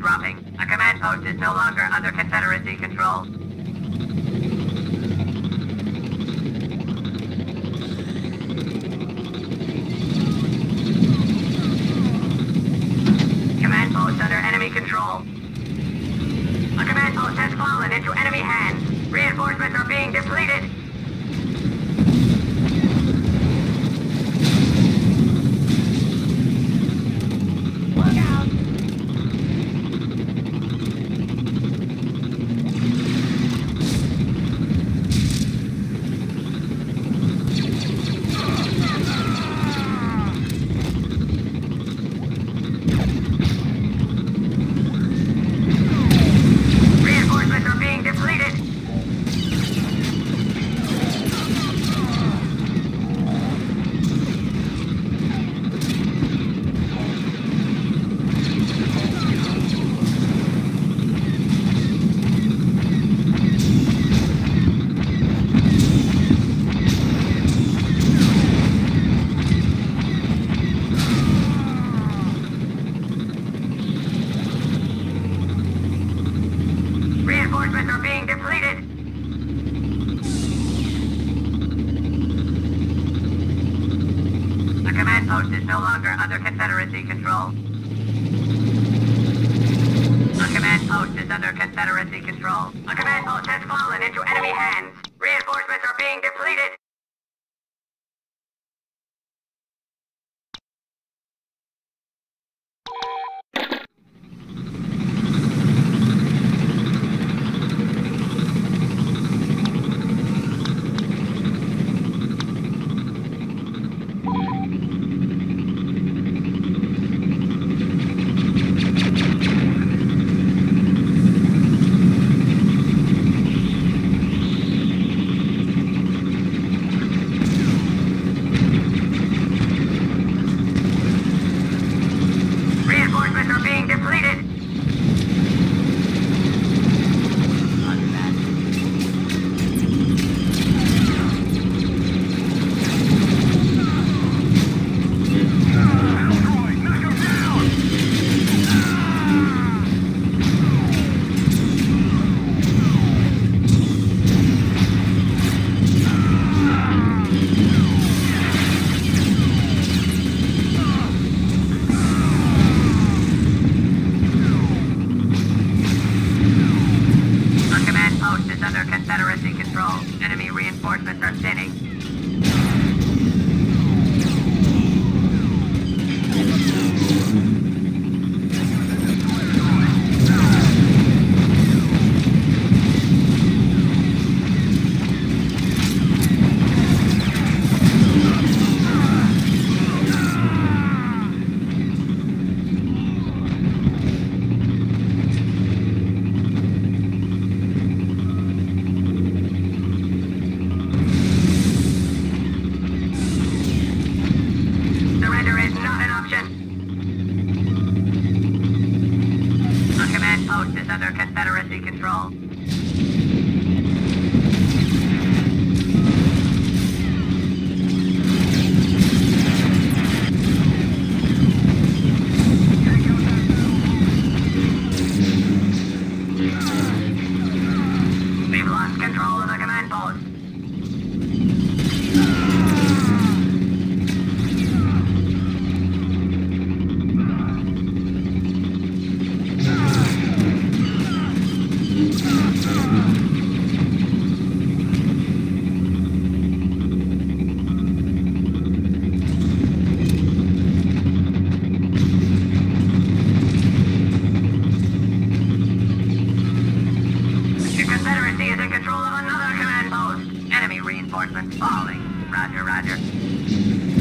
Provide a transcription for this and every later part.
dropping. A command post is no longer under Confederacy control. Taking control of another command post. Enemy reinforcements falling. Roger, roger.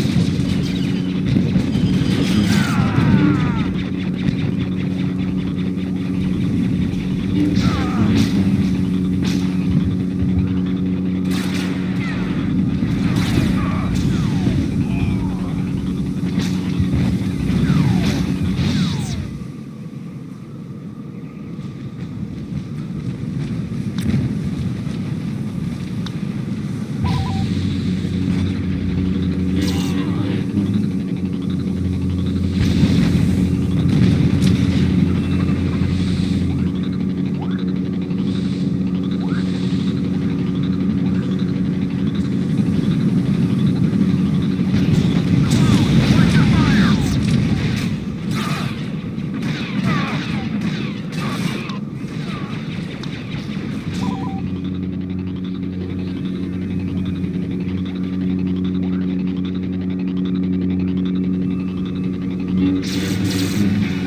Mm-hmm.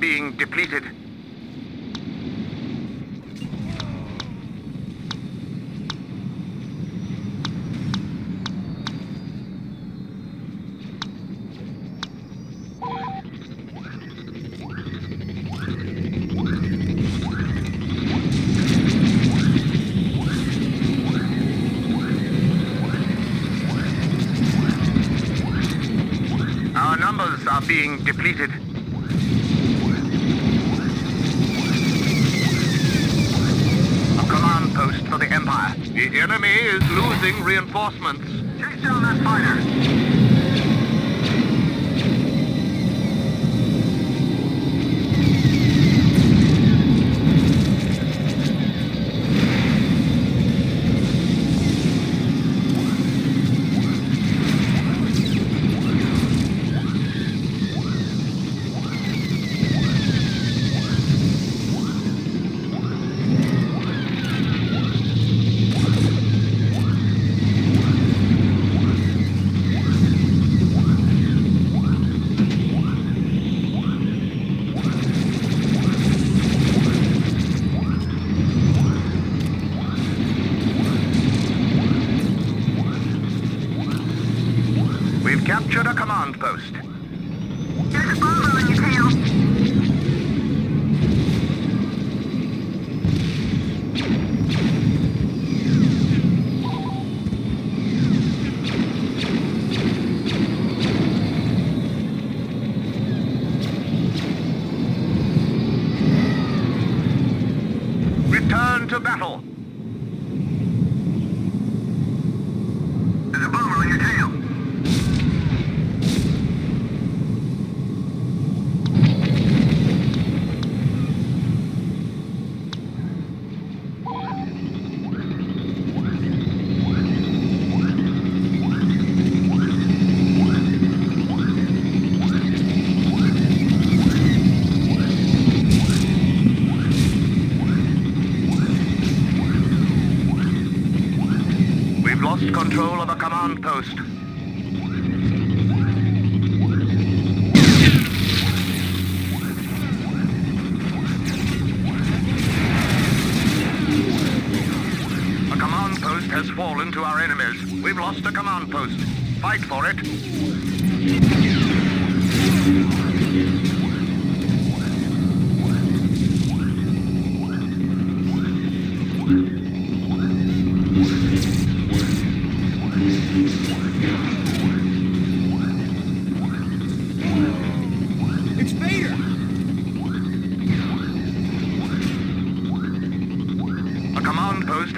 being depleted. long post.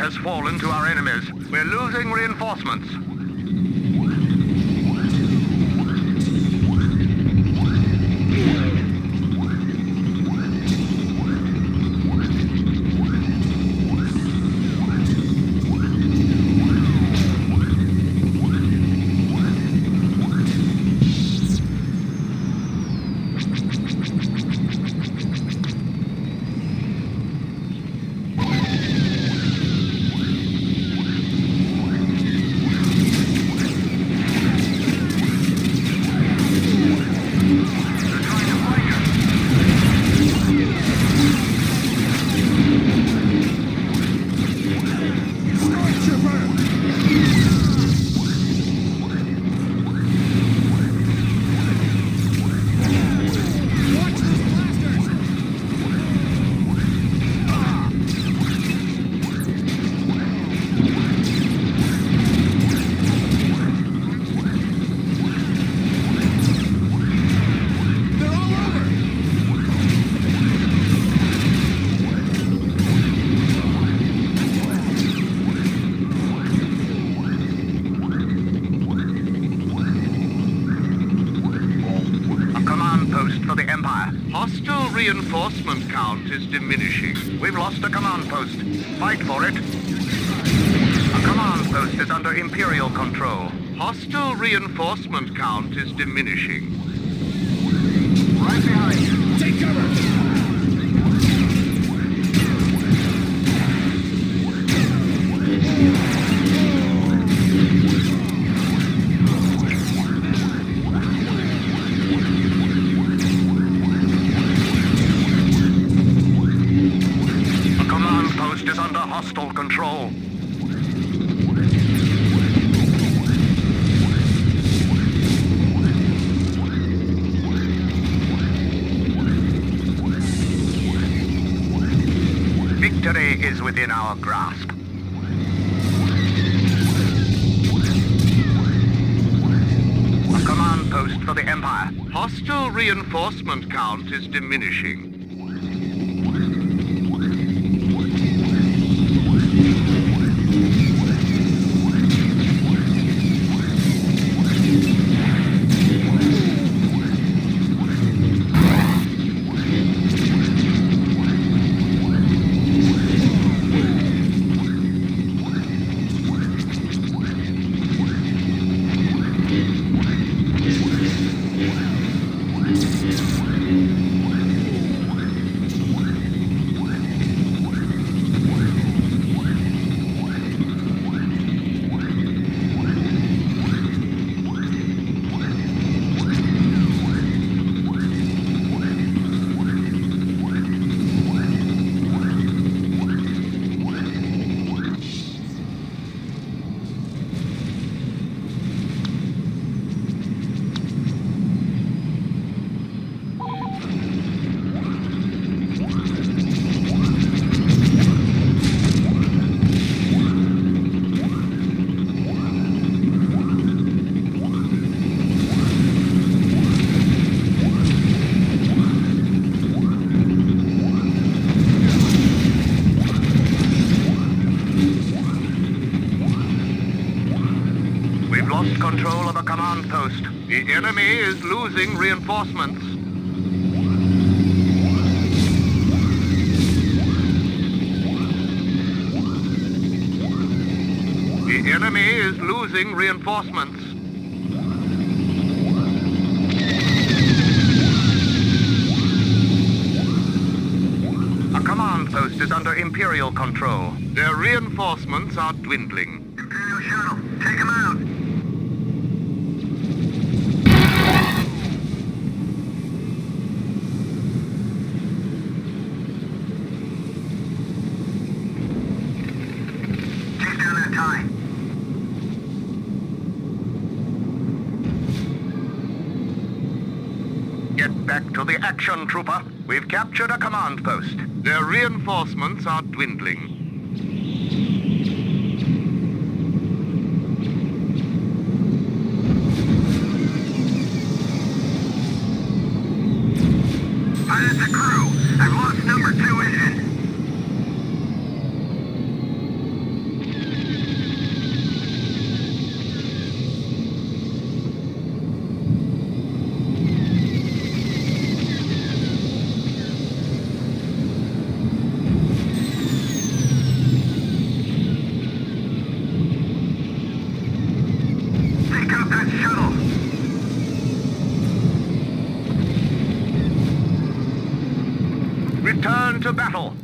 has fallen to our enemies. We're losing reinforcements. is diminishing. We've lost a command post. Fight for it. A command post is under Imperial control. Hostile reinforcement count is diminishing. Is within our grasp. A command post for the Empire. Hostile reinforcement count is diminishing. Post. The enemy is losing reinforcements. The enemy is losing reinforcements. A command post is under Imperial control. Their reinforcements are dwindling. Imperial shuttle, take him out. The action, trooper. We've captured a command post. Their reinforcements are dwindling. Return to battle.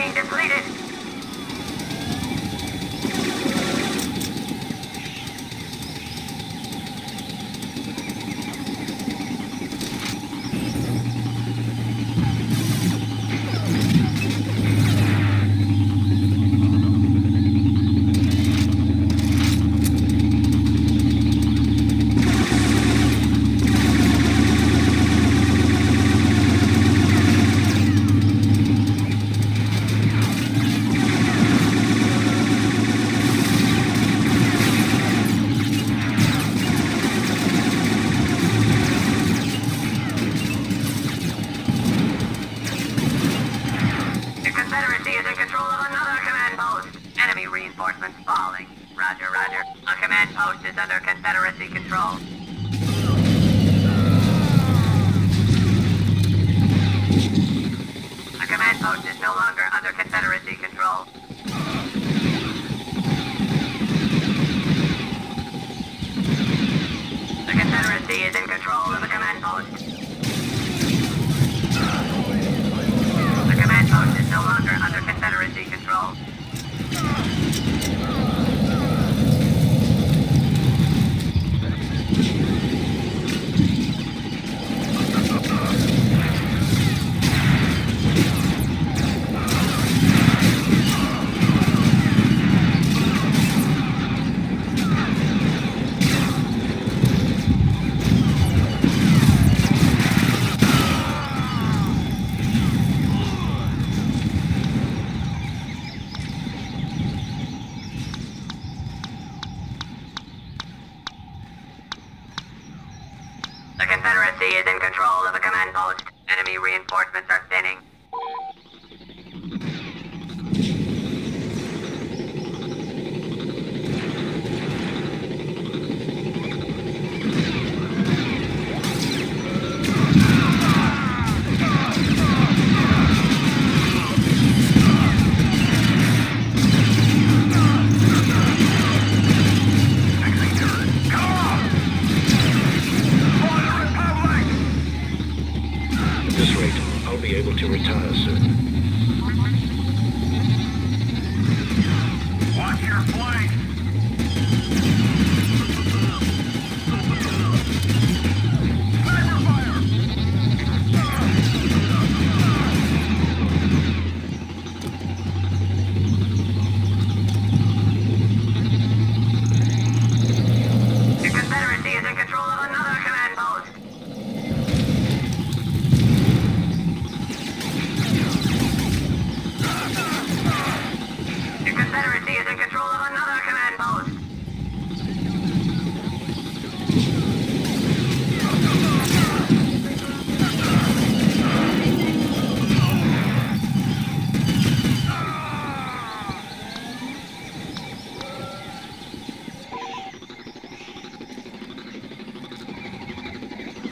being depleted. Confederacy is in control of the command post.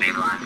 We've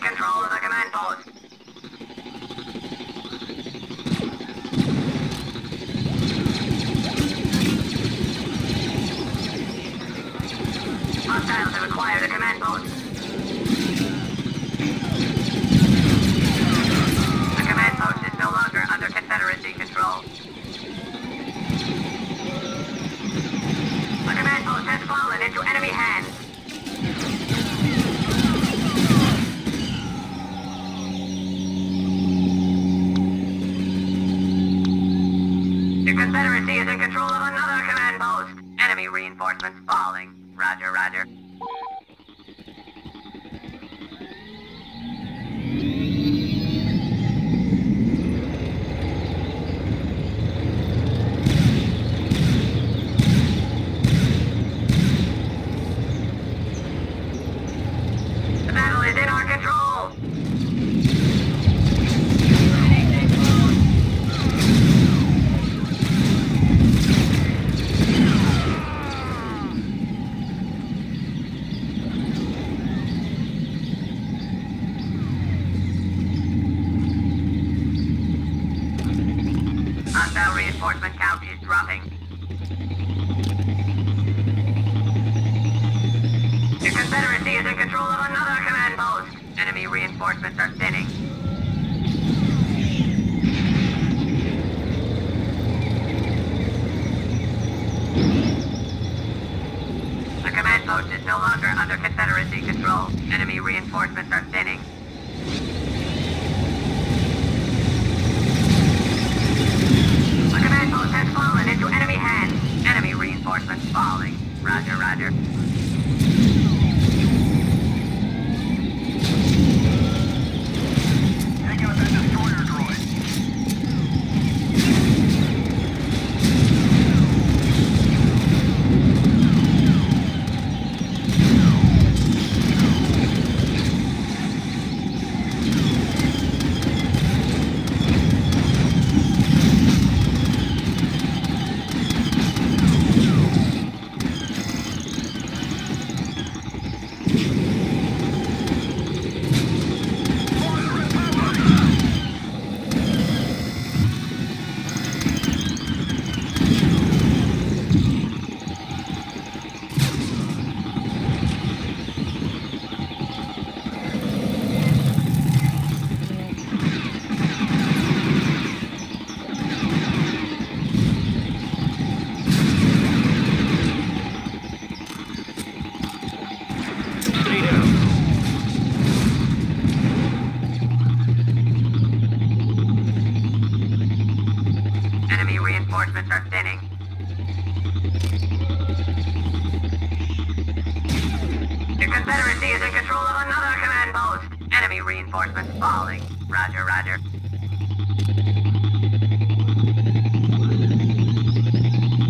reinforcements falling. Roger, roger.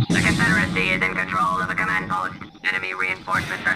The Confederacy is in control of the command post. Enemy reinforcements